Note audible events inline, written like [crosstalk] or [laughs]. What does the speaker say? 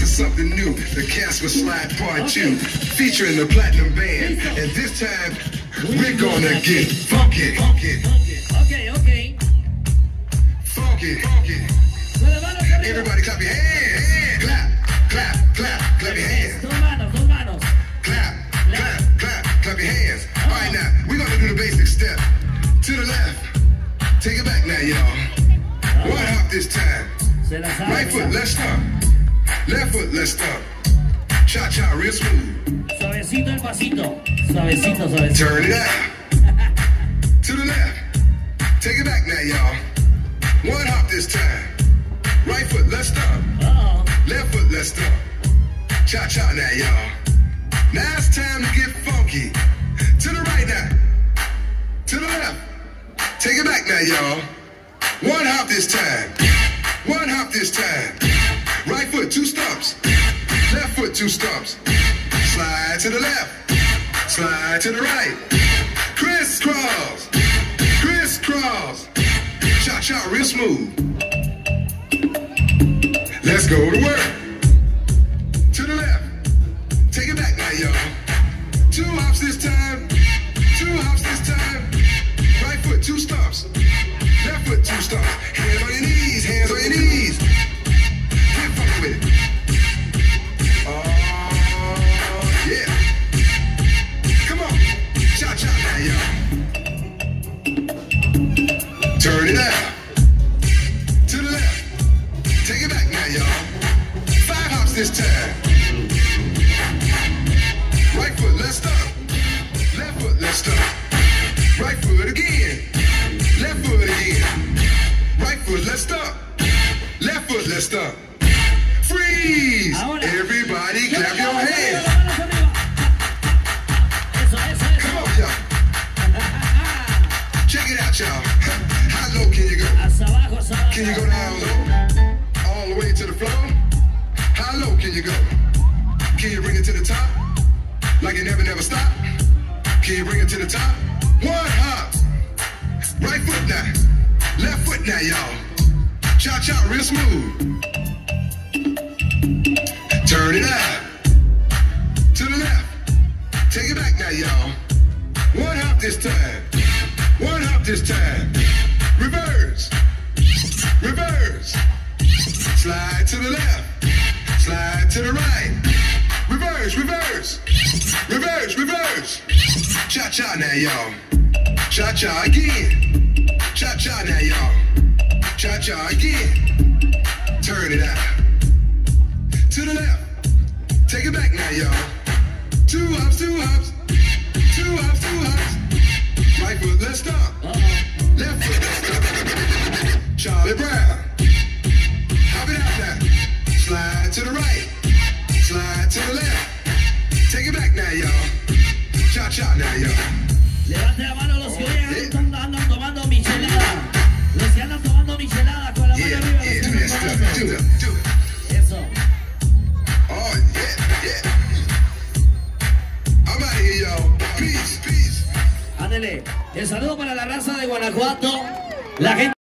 Is something new. The Casper Slide Part 2. Featuring the Platinum Band. And this time, we're gonna get funky. Funky. Ok, ok. Funky. Funky. Con las manos arriba. Everybody clap your hands. Clap, clap, clap, clap your hands. Dos manos, dos manos. Clap, clap, clap, clap your hands. All right, now, we're gonna do the basic step. To the left. Take it back now, y'all. One hop this time. Se la sabe. Right foot, let's. Left foot, let's stop. Cha cha, real smooth. Suavecito el pasito. Suavecito, suavecito. Turn it out. [laughs] to the left. Take it back now, y'all. One hop this time. Right foot, let's stop. Uh-oh. Left foot, let's stop. Cha cha now, y'all. Now it's time to get funky. To the right now. To the left. Take it back now, y'all. One hop this time. One hop this time. Right foot, two stumps. Left foot, two stumps. Slide to the left. Slide to the right. Crisscross. Crisscross. Cha cha, real smooth. Let's go to work. This time. Right foot, let's stop. Left foot, let's stop. Right foot again. Left foot again. Right foot, let's stop. Left foot, let's stop. Freeze! Everybody clap your hands. Come on, y'all. Check it out, y'all. [laughs] How low can you go? Hasta abajo, hasta abajo. Can you go down low? Like it never, never stop? Can you bring it to the top? One hop. Right foot now. Left foot now, y'all. Cha cha, real smooth. Turn it out. To the left. Take it back now, y'all. One hop this time. One hop this time. Reverse. Reverse. Slide to the left. Slide to the right. Reverse, reverse. Reverse, reverse. Cha cha now, y'all. Cha cha again. Cha cha now, y'all. Cha cha again. Turn it out. To the left. Take it back now, y'all. Two hops, two hops. Levante la mano los que andan, andan tomando michelada. Los que andan tomando michelada con la mano arriba. los que. Eso. Oh, yeah, yeah. I'm out of here, y'all. Peace, peace. Ándele. El saludo para la raza de Guanajuato. La gente.